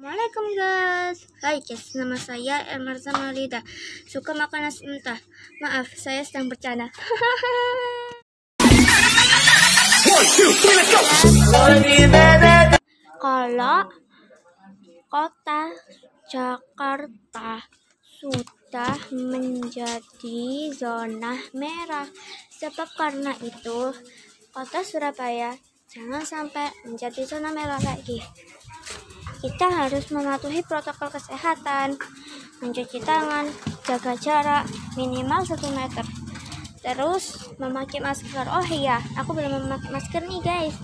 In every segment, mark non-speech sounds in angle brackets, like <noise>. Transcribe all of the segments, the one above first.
Assalamualaikum guys. Hai guys, nama saya Elmar Zamalida. Suka makan nasi mentah? Maaf, saya sedang bercanda. <laughs> Kalau kota Jakarta sudah menjadi zona merah. Sebab karena itu kota Surabaya jangan sampai menjadi zona merah lagi kita harus mematuhi protokol kesehatan, mencuci tangan, jaga jarak minimal 1 meter. Terus memakai masker. Oh iya, aku belum memakai masker nih guys.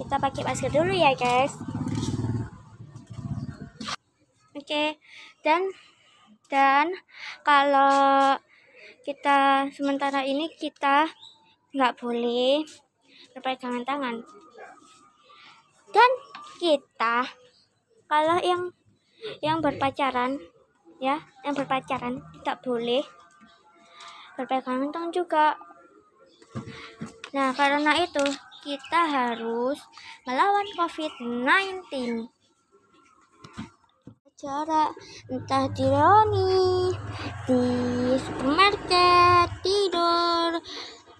Kita pakai masker dulu ya guys. Oke, okay. dan dan kalau kita sementara ini kita nggak boleh berpegangan tangan. Dan kita kalau yang yang berpacaran ya yang berpacaran tidak boleh berpegangan tangan juga. Nah karena itu kita harus melawan covid-19 jarak entah di Roni di supermarket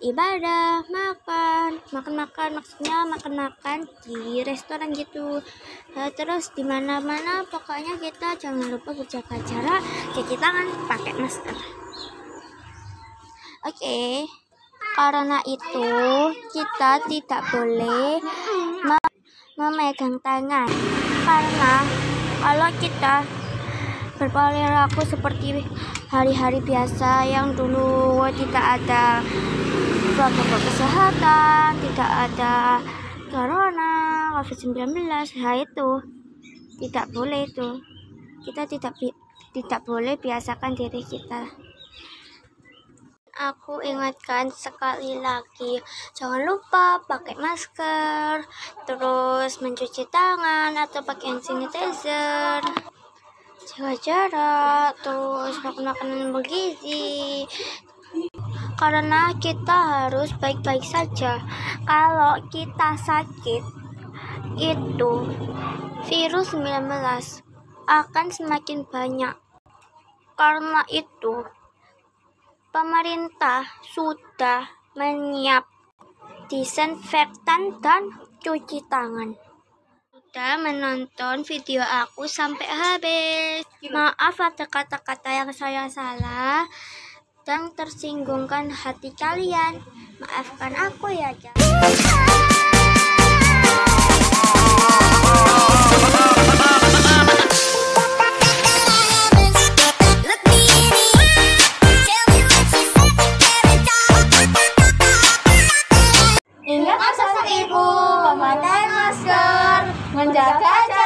ibadah makan. Makan-makan maksudnya makan-makan di restoran gitu. Nah, terus di mana-mana pokoknya kita jangan lupa berjaga jarak cuci tangan pakai masker. Oke. Okay. karena itu kita tidak boleh memegang tangan. Karena kalau kita berperilaku seperti hari-hari biasa yang dulu tidak ada protokol kesehatan, tidak ada corona, covid-19, nah itu tidak boleh itu. Kita tidak tidak boleh biasakan diri kita. Aku ingatkan sekali lagi, jangan lupa pakai masker, terus mencuci tangan atau pakai hand sanitizer jaga jarak terus makan makanan bergizi karena kita harus baik-baik saja. Kalau kita sakit, itu virus 19 akan semakin banyak. Karena itu, pemerintah sudah menyiap disinfektan dan cuci tangan. Sudah menonton video aku sampai habis. Maaf ada kata-kata yang saya salah dan tersinggungkan hati kalian. Maafkan aku ya, guys. Ingat pesan ibu, memakai masker, menjaga